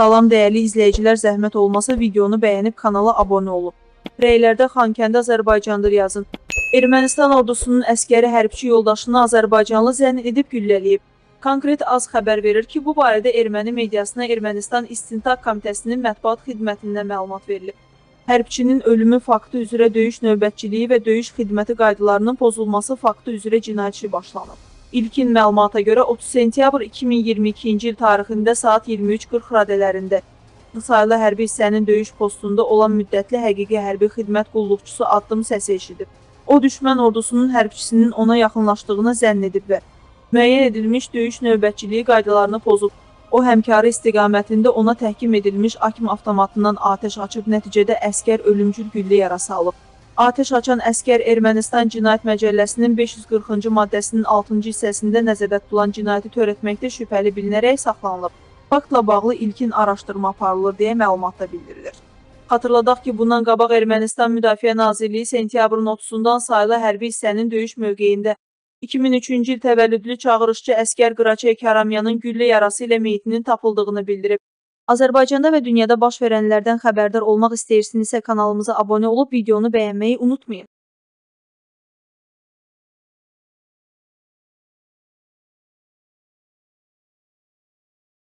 Salam dəyərli izləyicilər, zəhmət olmasa videonu bəyənib kanala abunə olun. Rəylərdə Xankəndi Azərbaycandır yazın. Ermənistan ordusunun əskəri hərbçi yoldaşını Azərbaycanlı zənn edib güllələyib. Konkret az xəbər verir ki, bu barədə erməni mediasına Ermənistan İstintaq Komitəsinin mətbuat xidmətindən məlumat verilib. Hərbçinin ölümü faktı üzrə döyüş növbətçiliyi və döyüş xidməti qaydalarının pozulması faktı üzrə cinayət işi başlanıb. İlkin məlumata görə 30 sentyabr 2022-ci il tarixində saat 23:40 radələrində saylı hərbi hissənin döyüş postunda olan müddətli həqiqi hərbi xidmət qulluqçusu addım səsi eşidib. O düşmən ordusunun hərbçisinin ona yaxınlaşdığını zənn edib və müəyyən edilmiş döyüş növbətçiliyi qaydalarını pozub. O həmkarı istiqamətində ona təhkim edilmiş AKM avtomatından atəş açıb, nəticədə əskər ölümcül güllə yarası alıb. Atəş açan əskər Ermənistan Cinayət Məcəlləsinin 540-cı maddəsinin 6-cı hissəsində nəzərdə tutulan cinayəti törətməkdə şübhəli bilinərək saxlanılıb. Faktla bağlı ilkin araşdırma aparılır deyə məlumatda bildirilir. Xatırladaq ki, bundan qabaq Ermənistan Müdafiə Nazirliyi sentyabrın 30-dan saylı hərbi hissənin döyüş mövqeyində 2003-cü il təvəllüdlü çağırışçı əskər Qraçey Karamyanın güllə yarası ilə meyitinin tapıldığını bildirib. Azərbaycanda və dünyada baş verənlərdən xəbərdar olmaq istəyirsinizsə kanalımıza abunə olub videonu bəyənməyi unutmayın.